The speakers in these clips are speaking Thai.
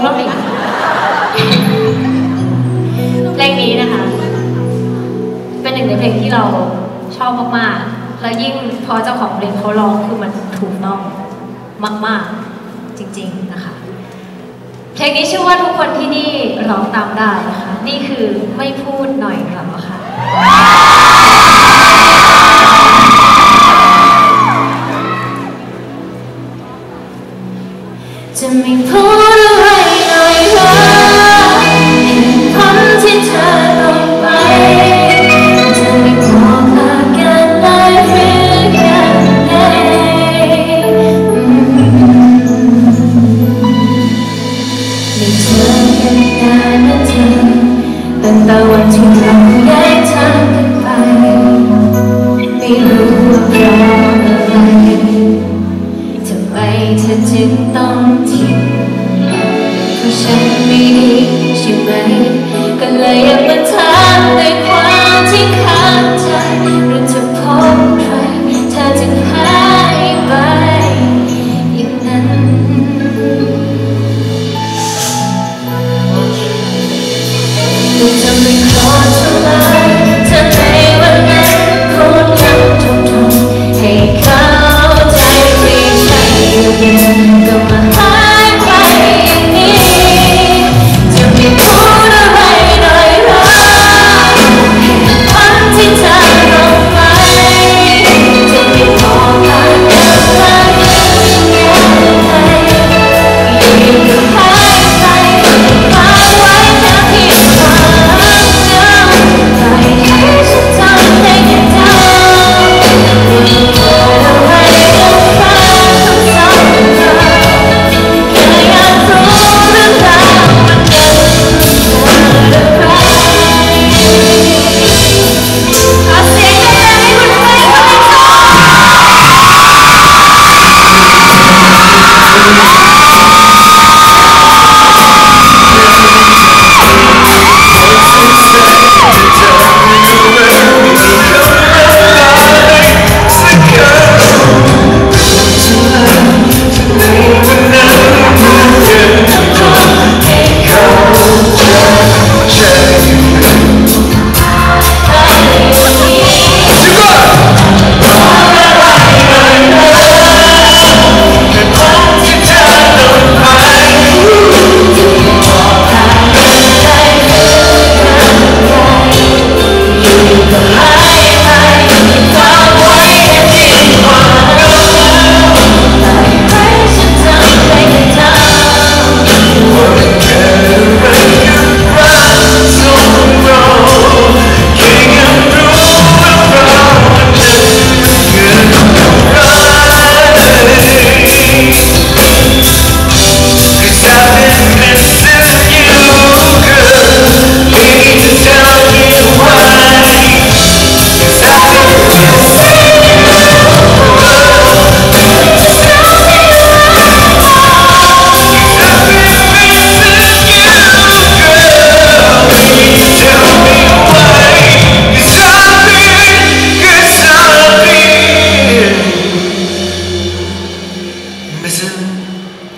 เข้าไปเพลงนี้นะคะ เป็นหนึ่งในเพลงที่เราชอบมากๆ แล้วยิ่งพอเจ้าของเพลงเขาร้องคือมันถูกต้องมาก ๆ จริง ๆ นะคะ เพลงนี้ชื่อว่าทุกคนที่นี่ร้องตามได้นะคะ นี่คือไม่พูดหน่อยหรอค่ะจะไม่พูด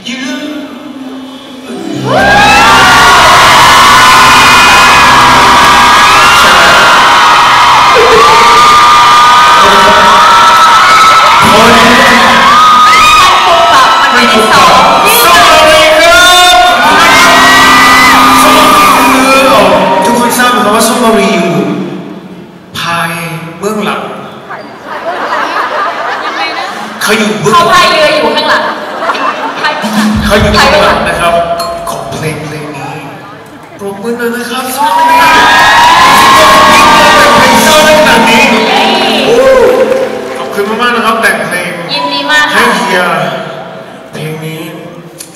you. มือหน่อยนะครับชสู้เป็นเศร้าได้ขนาดนี้โอ้ขอบคุณมากๆนะครับแต่งเพลงยินดีมากค่ะ เฮียเพลงนี้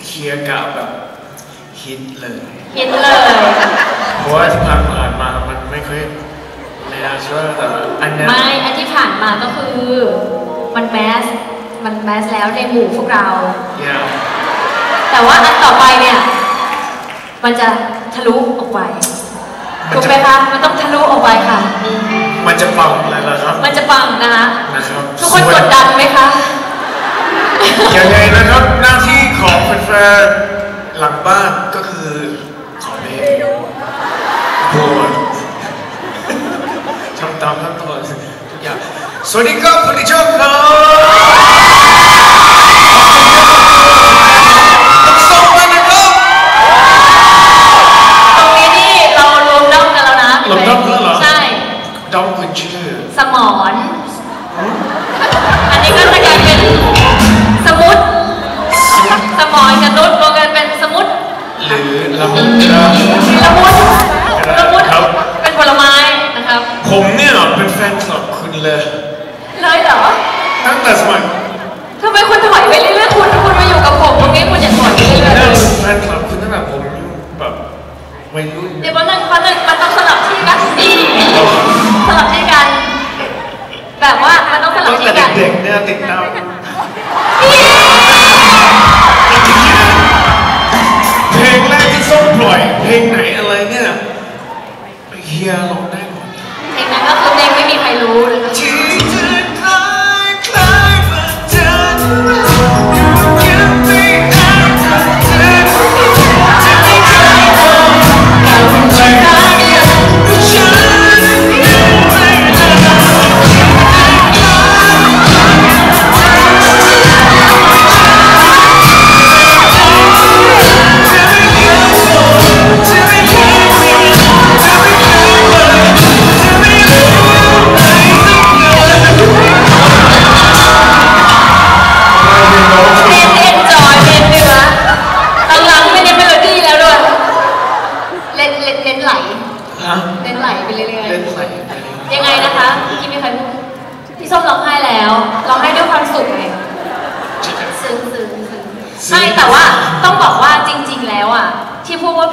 เฮียกะแบบฮิตเลยฮิตเลยเพราะว่าที่ผ่านมามันไม่เคยไม่น่าเชื่อแต่อันนี้ไม่อันที่ผ่านมาก็คือ มันแมส มันแมสแล้วในหมู่พวกเราแต่ว่าอันต่อไปเนี่ย มันจะทะลุออกไปถูกไหมคะ มันต้องทะลุออกไปค่ะ มันจะปังอะไรหรอครับ มันจะปังนะคะทุกคนกดดันไหมคะยังไงนะครับหน้าที่ของแฟนหลังบ้านก็คือขอเพลงโบนทำตามทั้นตอนทุกอย่างสวัสดีครับคุณผู้ชมครับ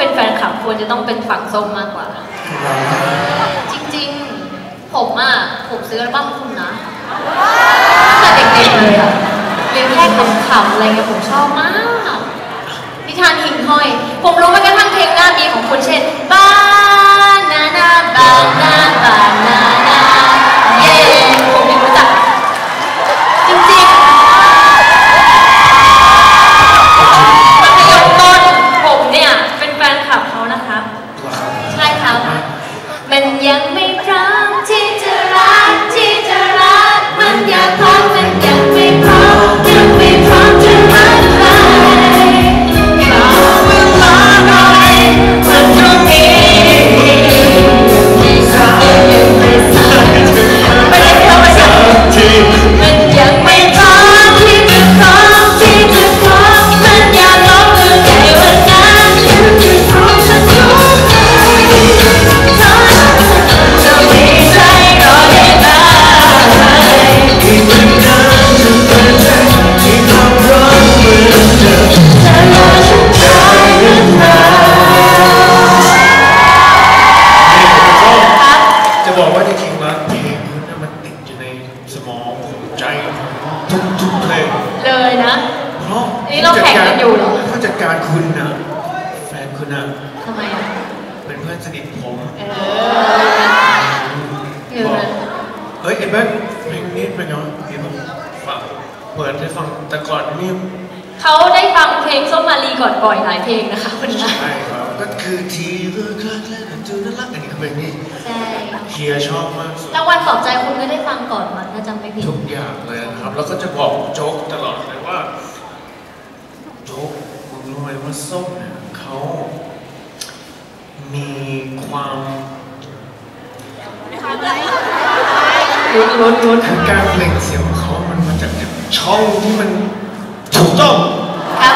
เป็นแฟนคลับควรจะต้องเป็นฝั่งส้มมากกว่า จริงๆ ผมอะผมซื้ออัลบั้มคุณนะตั้งแต่เด็กๆเลยอะเรียนแค่ขำๆอะไรเงี้ยผมชอบมาก นิทานหิ่งห้อย ผมรู้แม้กระทั่งเพลงหน้ามีของคุณเช่นบ้านนานาบ้านนาบ้านนา คุณน่ะทำไมอะเป็นเพื่อนสนิทผมเออเดี๋ยวบอกนะเฮ้ยไอ้แบ๊กเพลงนี้เป็นไงวะพี่บอกฟังเปิดให้ฟังแต่ก่อนนี่เขาได้ฟังเพลงส้มมารีก่อนปล่อยหลายเพลงนะคะคนนี้ใช่ครับก็คือทีเรื่องครั้งแรกจูน่ารักอันนี้คือเพลงนี้ใช่เฮียชอบมากสุดแล้ววันปลอบใจคุณก็ได้ฟังก่อนมันถ้าจำไม่ผิดทุกอย่างเลยนะครับ แล้วก็จะบอกโจ๊กตลอดเลยว่าโจ๊กคุณรู้ไหมว่าส้มเนี่ย เขามีความลุ้นลุ้นลุ้นคือการเปล่งเสียงของเขามันมาจากช่องที่มันถูกต้องครับ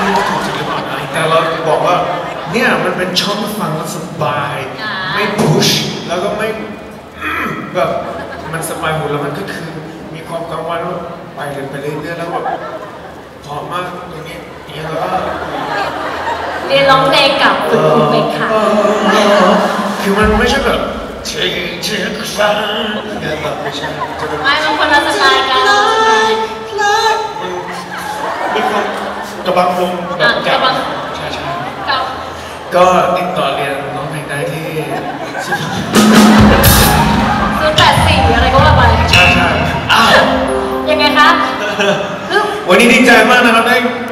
ไม่รู้ถูกจริงหรือเปล่านะแต่เราบอกว่าเนี่ยมันเป็นช่องฟังแล้วสบาย ไม่พุชแล้วก็ไม่แบบมันสบายหูแล้วมันก็คือ มีความกังวลว่าไปเรื่อยไปเรื่อยๆแล้วแบบพอมากตรงนี้ อย่างนี้แล้วก็เรียนร้องเพลงกับฝึกคุณเป็นค่ะคือมันไม่ใช่แบบเช็คเช็คฟังเนี่ยแบบไม่ใช่จะเป็นไม่บางคนเราสไตล์กันเราสไตล์มีความกระบังลมแบบอะกระบังใช่ใช่กับก็ติดต่อเรียนน้องเพลงได้ที่คือแปดสี่อะไรก็ว่าไปใช่ใช่อ้าวยังไงคะคือวันนี้ดีใจมากนะครับได้มา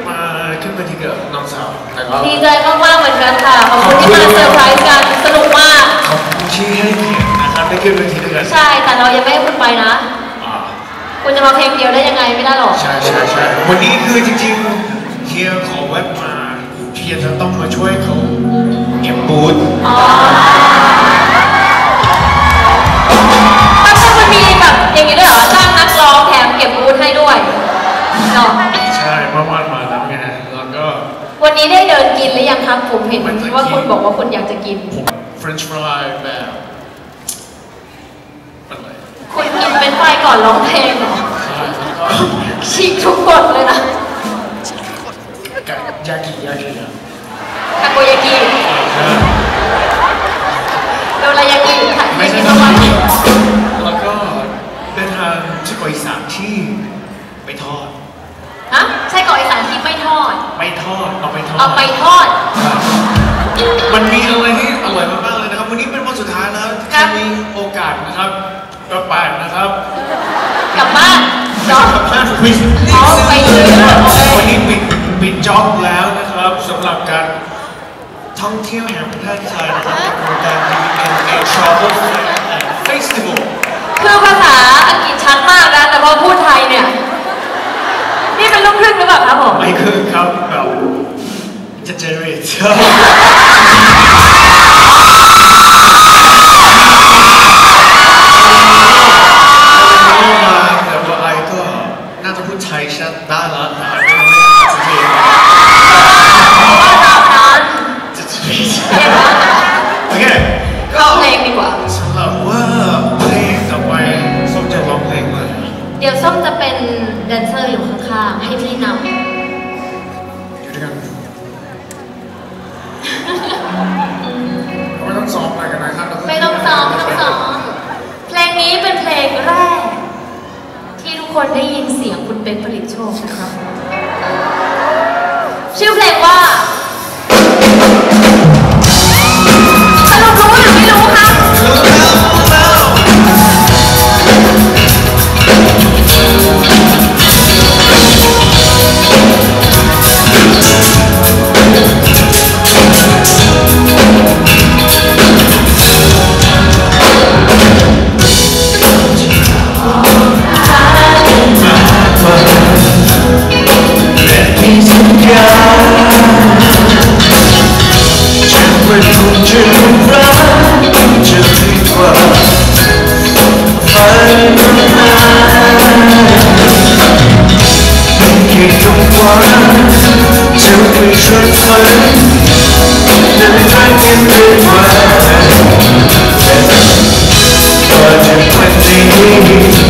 ขึ้นเวทีกับน้องสาวนะครับดีใจมากๆเหมือนกันค่ะ ขอบคุณที่มาเซอร์ไพรส์กันสนุกมาก ขอบคุณที่ให้เกียรตินะครับได้ขึ้นเวทีด้วยกันใช่ แต่เรายังไม่ให้คุณไปนะ อ่าคุณจะมาเพลงเดียวได้ยังไงไม่ได้หรอก ใช่ใช่ใช่วันนี้คือจริงๆเฮียขอแวบมาเฮียจะต้องมาช่วยเขาเก็บบูธอ๋อตั้งแต่มันมีแบบอย่างนี้ด้วยเหรอจ้างนักร้องแถมเก็บบูธให้ด้วยเนาะ ใช่เมื่อวานมาแล้วไงแล้วก็ วันนี้ได้เดินกินหรือยังครับ ผมเห็นว่าคุณบอกว่าคุณอยากจะกินผม French fry แบบอะไรคุณกินเป็นไฟก่อนร้องเพลงเหรอใช่แล้วก็ฉีกทุกกฎเลยนะไก่ยากิยากินะทาโกยากิโดรายากิค่ะไม่ใช่ยาทากิโกประยามาณกิแล้วก็เป็นทางที่กอีสานที่ไปทอด ฮะใช่เกาะอีสานที่ไม่ทอด ไปทอดเอาไปทอด เอาไปทอด มันมีอะไรที่อร่อยมากๆเลยนะครับ วันนี้เป็นวันสุดท้ายแล้วครัที่บ มีโอกาสนะครับกระปานนะครับกลับบ้านเนาะกลับบ้านปิดอ๋อไปซื้อโอเควันนี้ปิดปิดจ็อบแล้วนะครับสำหรับการท่องเที่ยวแห่งประเทศไทยนะครับกับโครงการ DMA Travel Fair and Festival คือภาษาอังกฤษชัดมากนะ แต่พอพูดไทยเนี่ยนี่เป็นลูก ครึ่งหรือเปล่าครับผมไม่คือครับแบบจะเจริญแต่ว่าไอก็น่าจะ สียงคุณเป็นผลิตโชคนะครับ ช่วยฝั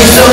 so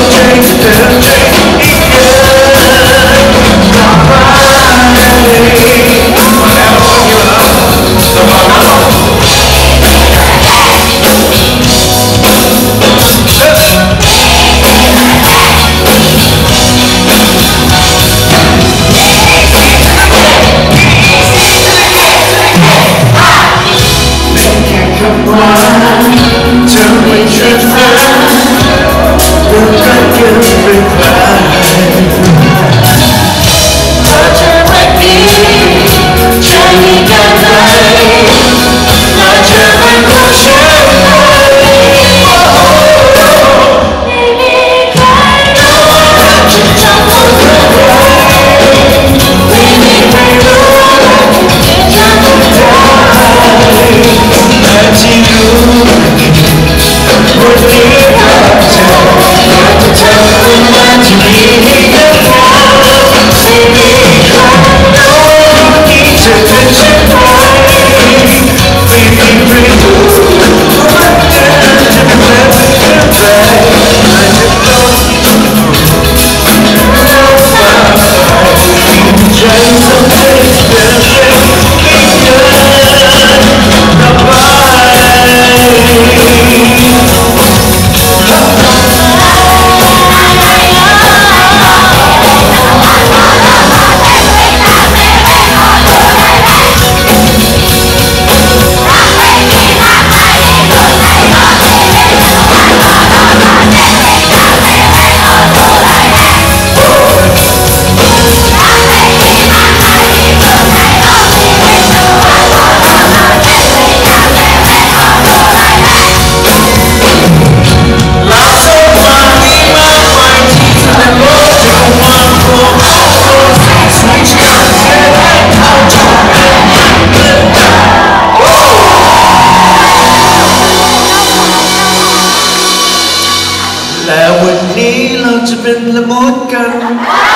Claire Whitney loves Vinlamorgan.